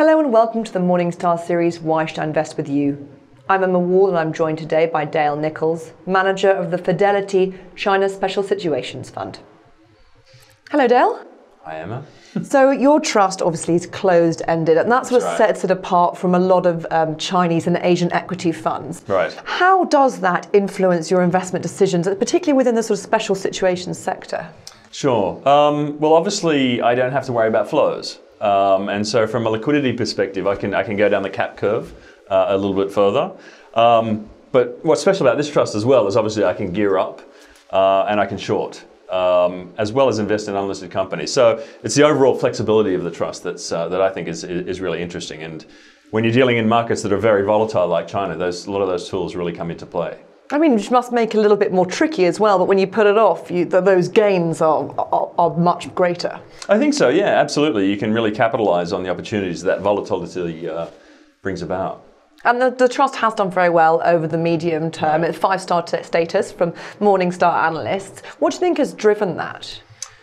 Hello and welcome to the Morningstar series Why Should I Invest With You? I'm Emma Wall and I'm joined today by Dale Nicholls, manager of the Fidelity China Special Situations Fund. Hello, Dale. Hi, Emma. so your trust obviously is closed ended, and that's what right. sets it apart from a lot of um, Chinese and Asian equity funds. Right. How does that influence your investment decisions, particularly within the sort of special situations sector? Sure. Um, well, obviously, I don't have to worry about flows. Um, and so, from a liquidity perspective, I can, I can go down the cap curve uh, a little bit further. Um, but what's special about this trust as well is obviously I can gear up uh, and I can short. Um, as well as invest in unlisted companies. So it's the overall flexibility of the trust that's, uh, that I think is, is really interesting. And when you're dealing in markets that are very volatile like China, those, a lot of those tools really come into play. I mean, it must make it a little bit more tricky as well, but when you put it off, you, those gains are, are, are, much greater. I think so, yeah, absolutely. You can really capitalize on the opportunities that volatility uh, brings about. And the, the, trust has done very well over the medium term. It's five star t- status from Morningstar analysts. What do you think has driven that?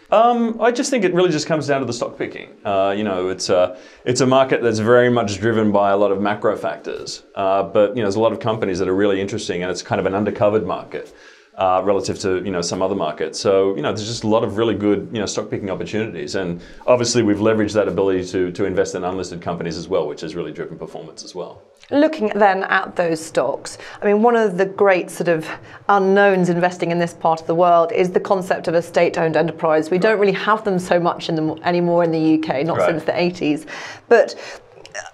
Um, I just think it really just comes down to the stock picking. Uh, you know, it's a it's a market that's very much driven by a lot of macro factors. Uh, but you know, there's a lot of companies that are really interesting, and it's kind of an undercovered market. Uh, relative to you know some other markets. So you know there's just a lot of really good you know stock picking opportunities, and obviously we've leveraged that ability to to invest in unlisted companies as well, which has really driven performance as well. Looking then at those stocks, I mean one of the great sort of unknowns investing in this part of the world is the concept of a state-owned enterprise. We don't really have them so much in the, anymore in the UK, not right. since the 80s, but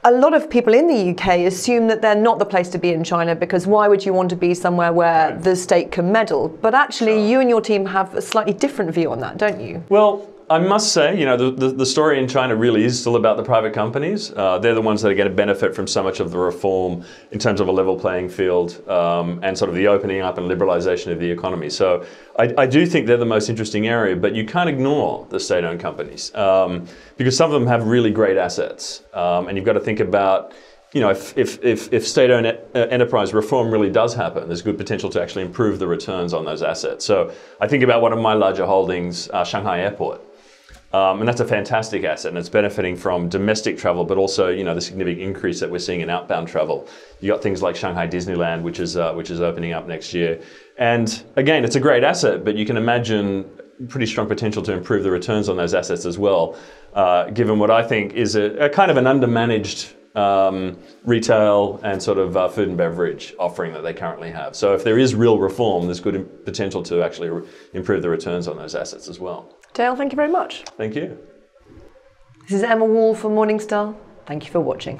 a lot of people in the UK assume that they're not the place to be in China because why would you want to be somewhere where the state can meddle? But actually, sure. you and your team have a slightly different view on that, don't you? Well, I must say, you know, the, the, the, story in China really is still about the private companies. Uh, they're the ones that are going to benefit from so much of the reform in terms of a level playing field um, and sort of the opening up and liberalization of the economy. So I, I, do think they're the most interesting area, but you can't ignore the state owned companies um, because some of them have really great assets. Um, and you've got to think about, you know, if, if, if, if state-owned enterprise reform really does happen, there's good potential to actually improve the returns on those assets. So I think about one of my larger holdings, uh, Shanghai Airport. Um, and that's a fantastic asset, and it's benefiting from domestic travel, but also you know the significant increase that we're seeing in outbound travel. You got things like Shanghai Disneyland, which is uh, which is opening up next year, and again, it's a great asset, but you can imagine pretty strong potential to improve the returns on those assets as well, uh, given what I think is a, a kind of an undermanaged um, retail and sort of uh, food and beverage offering that they currently have. So if there is real reform, there's good potential to actually re- improve the returns on those assets as well. Dale, thank you very much. Thank you. This is Emma Wall for Morningstar. Thank you for watching.